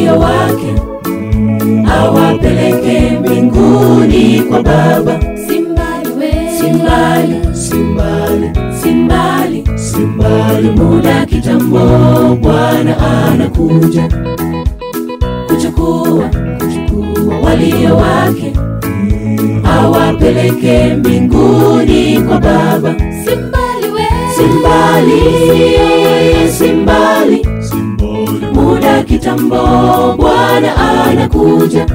walio wake awapeleke mbinguni kwa Baba. Simbali we. Simbali, simbali, simbali, simbali, muda kitambo Bwana anakuja kuchukua, kuchukua walio wake awapeleke mbinguni kwa Baba. Simbali we. Simbali, simbali, kitambo Bwana anakuja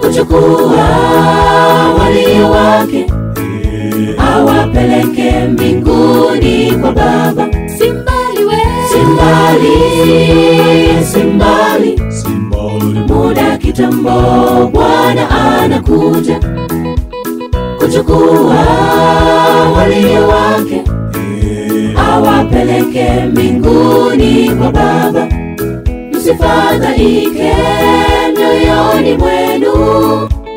kuchukua walio wake awapeleke mbinguni kwa Baba. Simbali we. simbali, Simbali, simbali, muda kitambo Bwana anakuja kuchukua walio wake awapeleke mbinguni kwa Baba. Msifadhaike mioyoni mwenu,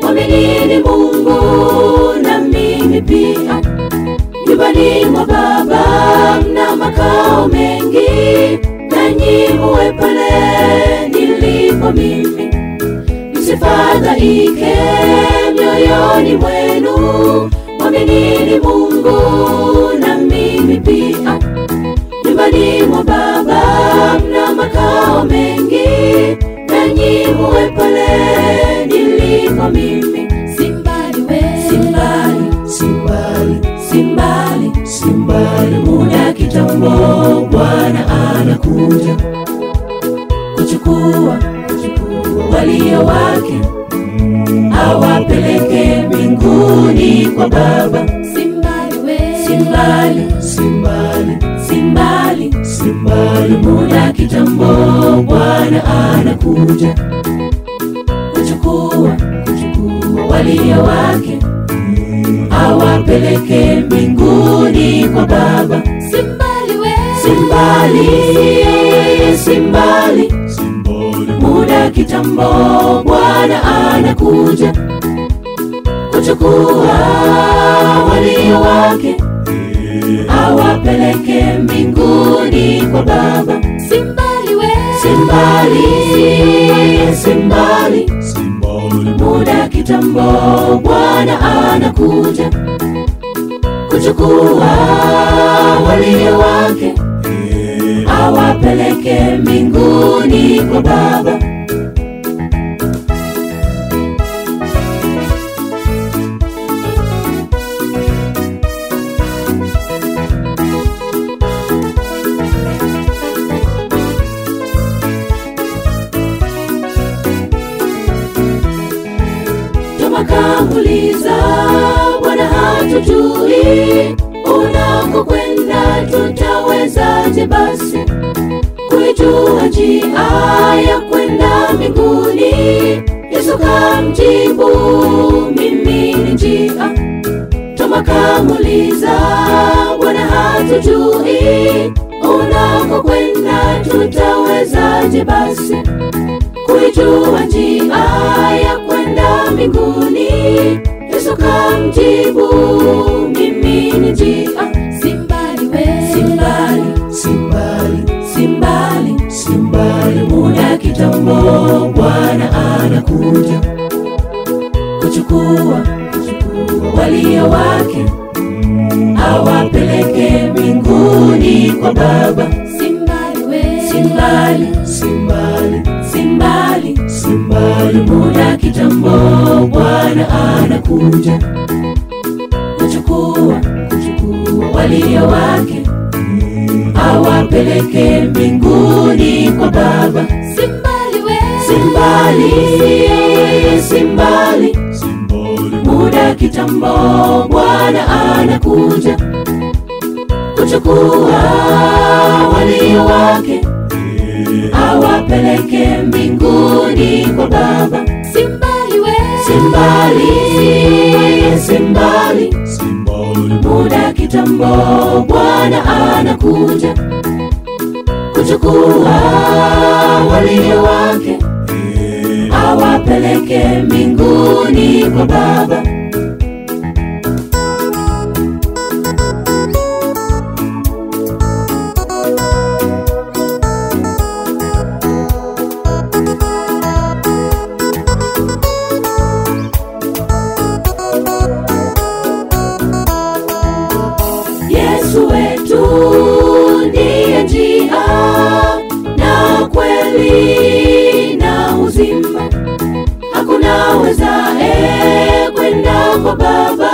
mwaminini Mungu na mimi pia. Nyumbani mwa Baba mna makao mengi, nanyi muwe pale nilipo mimi. Msifadhaike mioyoni mwenu, mwaminini Mungu anakuja kuchukua, walio wake awapeleke mbinguni kwa Baba. Simbali we. Simbali, simbali, simbali, simbali, muda kitambo Bwana anakuja kuchukua, kuchukua walio wake awapeleke mbinguni kwa Baba. Simbali we. Simbali, simbali, kitambo Bwana anakuja kuchukua walio wake awapeleke mbinguni kwa Baba. Simbali we. Simbali, simbali, simbali, muda kitambo Bwana anakuja kuchukua walio wake awapeleke mbinguni kwa Baba. Tutawezaje basi kuijua njia ya kwenda mbinguni? Yesu kamjibu, mimi ni njia. Toma kamuliza, Bwana, hatujui unakokwenda, tutawezaje basi kuijua njia ya kwenda mbinguni? Yesu kamjibu, walio wake awapeleke mbinguni kwa Baba. Simbali we. Simbali, simbali, simbali, simbali, muda kitambo Bwana anakuja kuchukua, kuchukua walio wake awapeleke mbinguni kwa Baba. Simbali we. Simbali, simbali, muda kitambo Bwana anakuja kuchukua walio wake awapeleke mbinguni kwa Baba. Simbali we. Simbali, simbali, simbali, muda kitambo Bwana anakuja kuchukua walio wake awapeleke mbinguni kwako Baba,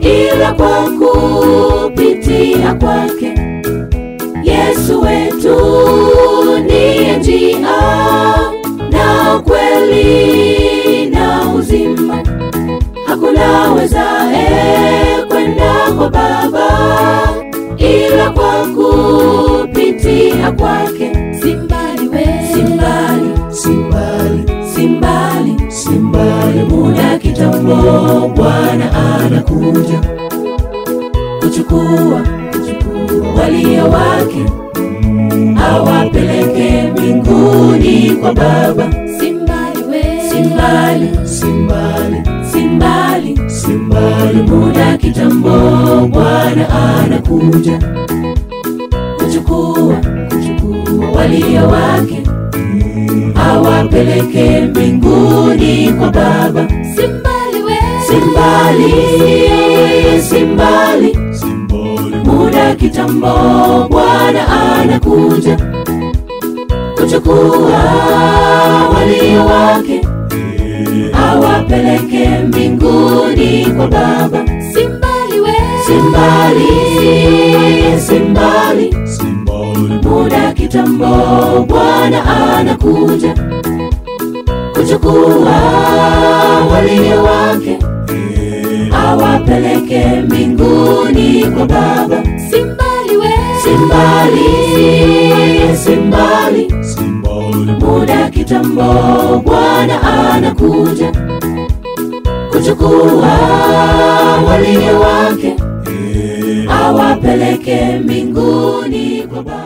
ila kwa kupitia kwake. Yesu wetu ndiye njia na kweli na uzima, hakuna wezae eh, kwenda kwa Baba ila kwa kupitia kwake. Kuchukua walio wake awapeleke mbinguni kwa Baba. Simbali we. Simbali, simbali simbali, simbali muda kitambo Bwana anakuja kuchukua walio wake awapeleke mbinguni kwa Baba. Simbali we. Simbali, simbali, simbali kitambo Bwana anakuja kuchukua walio wake awapeleke mbinguni kwa Baba. Simbali we. Simbali, simbali, simbali muda kitambo Bwana anakuja kuchukua walio wake awapeleke mbinguni kwa Baba. Simbali we. Simbali, simbali, simbali muda kitambo Bwana anakuja kuchukua walio wake awapeleke mbinguni kwa Baba.